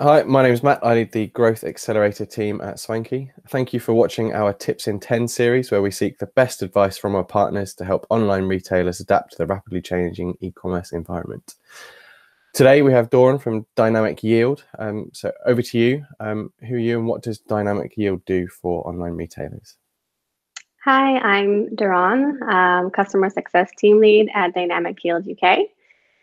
Hi, my name is Matt. I lead the Growth Accelerator team at Swanky. Thank you for watching our Tips in 10 series, where we seek the best advice from our partners to help online retailers adapt to the rapidly changing e commerce environment. Today, we have Doron from Dynamic Yield. Um, so, over to you. Um, who are you and what does Dynamic Yield do for online retailers? Hi, I'm Doron, um, Customer Success Team Lead at Dynamic Yield UK.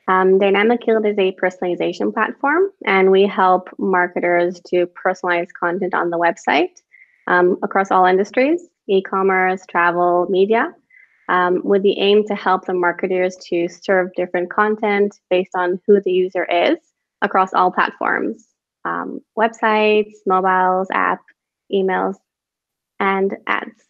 Um, Dynamic Yield is a personalization platform, and we help marketers to personalize content on the website um, across all industries e commerce, travel, media, um, with the aim to help the marketers to serve different content based on who the user is across all platforms um, websites, mobiles, app, emails, and ads.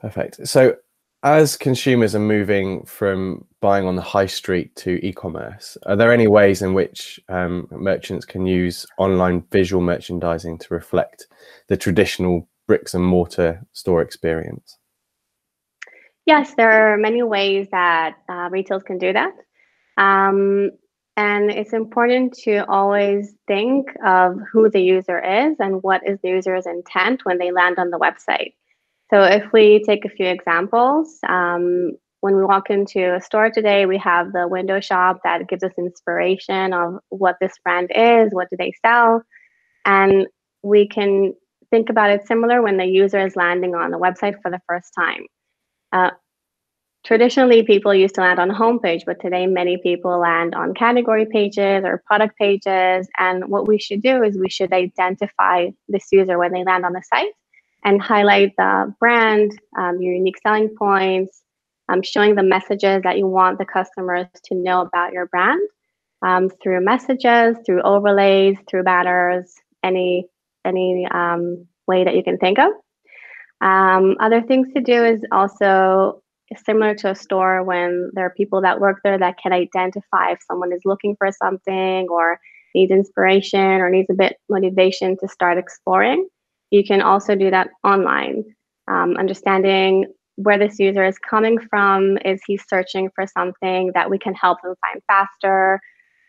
Perfect. So, as consumers are moving from buying on the high street to e-commerce, are there any ways in which um, merchants can use online visual merchandising to reflect the traditional bricks and mortar store experience? Yes, there are many ways that uh, retailers can do that. Um, and it's important to always think of who the user is and what is the user's intent when they land on the website. So if we take a few examples, um, when we walk into a store today, we have the window shop that gives us inspiration of what this brand is, what do they sell, and we can think about it similar when the user is landing on the website for the first time. Uh, traditionally, people used to land on a homepage, but today many people land on category pages or product pages. And what we should do is we should identify this user when they land on the site and highlight the brand, um, your unique selling points, um, showing the messages that you want the customers to know about your brand um, through messages, through overlays, through banners, any any um, way that you can think of. Um, other things to do is also similar to a store when there are people that work there that can identify if someone is looking for something or needs inspiration or needs a bit motivation to start exploring you can also do that online, um, understanding where this user is coming from. Is he searching for something that we can help them find faster?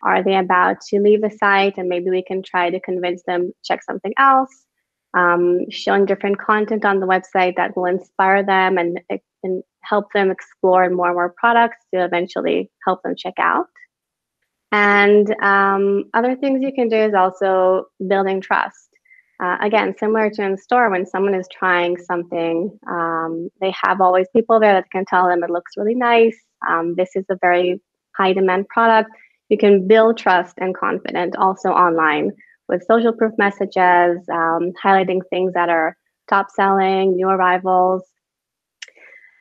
Are they about to leave the site and maybe we can try to convince them check something else? Um, showing different content on the website that will inspire them and, and help them explore more and more products to eventually help them check out. And um, other things you can do is also building trust. Uh, again, similar to in store, when someone is trying something, um, they have always people there that can tell them it looks really nice. Um, this is a very high demand product. You can build trust and confidence also online with social proof messages, um, highlighting things that are top selling, new arrivals.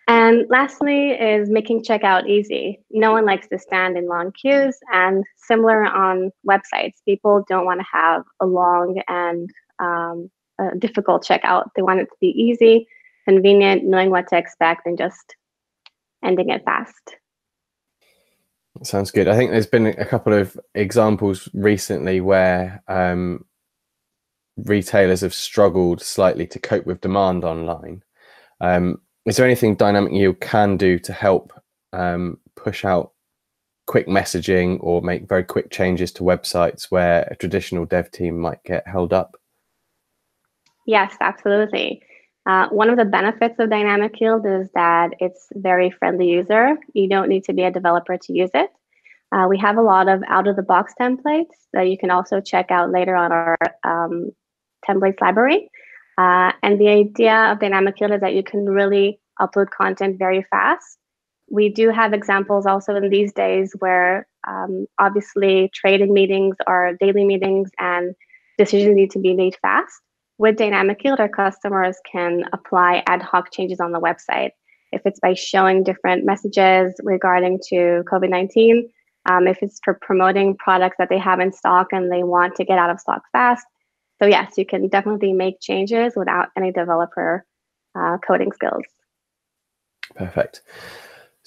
And lastly is making checkout easy. No one likes to stand in long queues and similar on websites. People don't want to have a long and um, a difficult checkout. They want it to be easy, convenient, knowing what to expect, and just ending it fast. Sounds good. I think there's been a couple of examples recently where um, retailers have struggled slightly to cope with demand online. Um, is there anything Dynamic Yield can do to help um, push out quick messaging or make very quick changes to websites where a traditional dev team might get held up? Yes, absolutely. Uh, one of the benefits of Dynamic Yield is that it's very friendly user. You don't need to be a developer to use it. Uh, we have a lot of out-of-the-box templates that you can also check out later on our um, templates library. Uh, and the idea of Dynamic Yield is that you can really upload content very fast. We do have examples also in these days where um, obviously trading meetings are daily meetings and decisions need to be made fast. With Dynamic Yield, our customers can apply ad hoc changes on the website. If it's by showing different messages regarding to COVID-19, um, if it's for promoting products that they have in stock and they want to get out of stock fast. So yes, you can definitely make changes without any developer uh, coding skills. Perfect.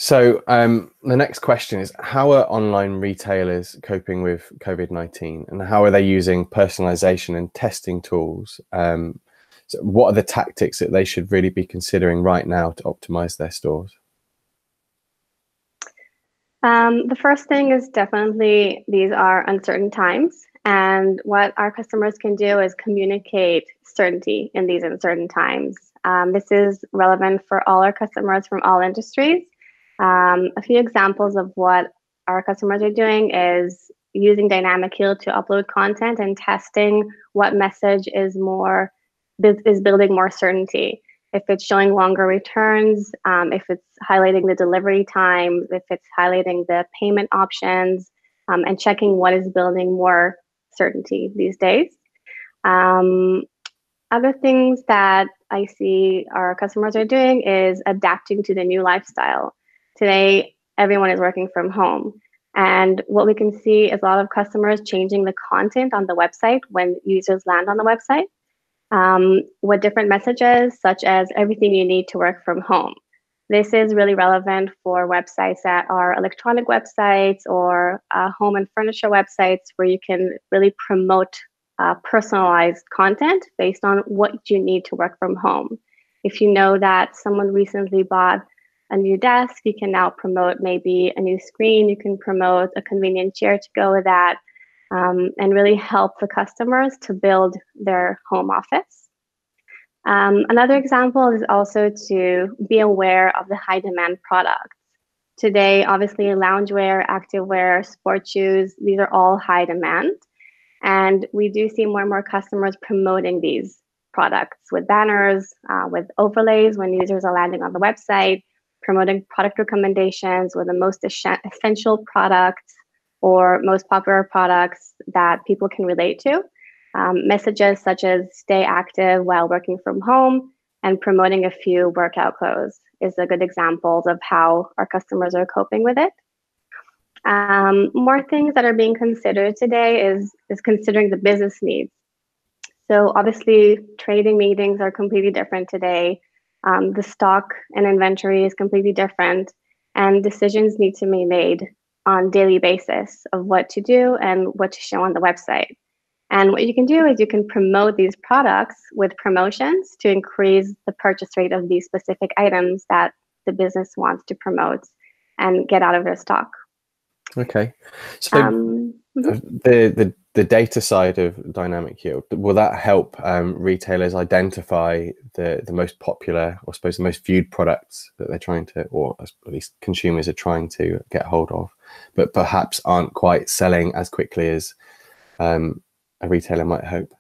So um, the next question is: How are online retailers coping with COVID nineteen, and how are they using personalization and testing tools? Um, so what are the tactics that they should really be considering right now to optimize their stores? Um, the first thing is definitely these are uncertain times. And what our customers can do is communicate certainty in these uncertain times. Um, this is relevant for all our customers from all industries. Um, a few examples of what our customers are doing is using Dynamic Yield to upload content and testing what message is more is building more certainty. If it's showing longer returns, um, if it's highlighting the delivery time, if it's highlighting the payment options, um, and checking what is building more certainty these days. Um, other things that I see our customers are doing is adapting to the new lifestyle. Today, everyone is working from home. And what we can see is a lot of customers changing the content on the website when users land on the website um, with different messages, such as everything you need to work from home. This is really relevant for websites that are electronic websites or uh, home and furniture websites where you can really promote uh, personalized content based on what you need to work from home. If you know that someone recently bought a new desk, you can now promote maybe a new screen, you can promote a convenient chair to go with that, um, and really help the customers to build their home office. Um, another example is also to be aware of the high demand products. Today, obviously, loungewear, activewear, sport shoes, these are all high demand. And we do see more and more customers promoting these products with banners, uh, with overlays when users are landing on the website, promoting product recommendations with the most essential products or most popular products that people can relate to. Um, messages such as stay active while working from home and promoting a few workout clothes is a good example of how our customers are coping with it. Um, more things that are being considered today is, is considering the business needs. So obviously trading meetings are completely different today. Um, the stock and inventory is completely different and decisions need to be made on daily basis of what to do and what to show on the website. And what you can do is you can promote these products with promotions to increase the purchase rate of these specific items that the business wants to promote and get out of their stock. Okay. So um, mm-hmm. the, the the data side of dynamic yield will that help um, retailers identify the the most popular or I suppose the most viewed products that they're trying to or at least consumers are trying to get hold of but perhaps aren't quite selling as quickly as um, a retailer might hope?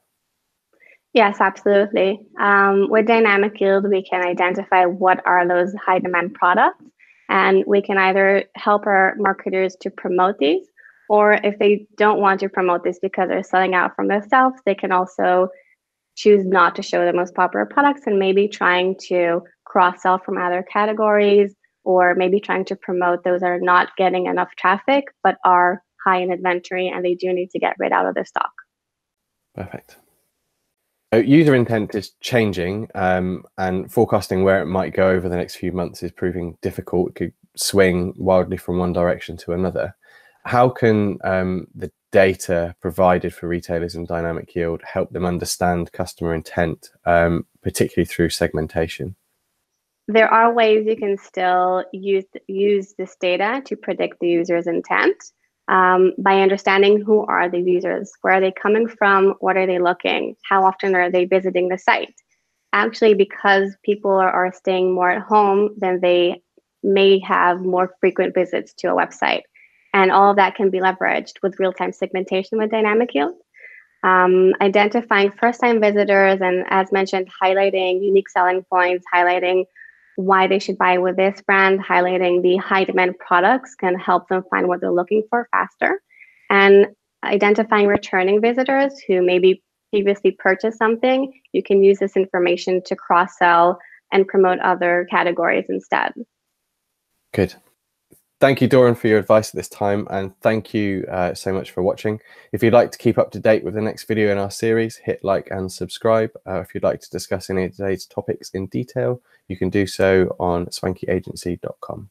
Yes absolutely. Um, with dynamic yield we can identify what are those high demand products and we can either help our marketers to promote these or if they don't want to promote this because they're selling out from themselves, they can also choose not to show the most popular products and maybe trying to cross sell from other categories or maybe trying to promote those that are not getting enough traffic but are high in inventory and they do need to get rid out of their stock. Perfect. So user intent is changing um, and forecasting where it might go over the next few months is proving difficult. It could swing wildly from one direction to another how can um, the data provided for retailers in dynamic yield help them understand customer intent, um, particularly through segmentation? There are ways you can still use use this data to predict the user's intent um, by understanding who are the users, where are they coming from, what are they looking, how often are they visiting the site. Actually, because people are, are staying more at home, then they may have more frequent visits to a website. And all of that can be leveraged with real-time segmentation with dynamic yield. Um, identifying first-time visitors and as mentioned, highlighting unique selling points, highlighting why they should buy with this brand, highlighting the high demand products can help them find what they're looking for faster. And identifying returning visitors who maybe previously purchased something, you can use this information to cross sell and promote other categories instead. Good thank you, Doron, for your advice at this time, and thank you uh, so much for watching. If you'd like to keep up to date with the next video in our series, hit like and subscribe. Uh, if you'd like to discuss any of today's topics in detail, you can do so on swankyagency.com.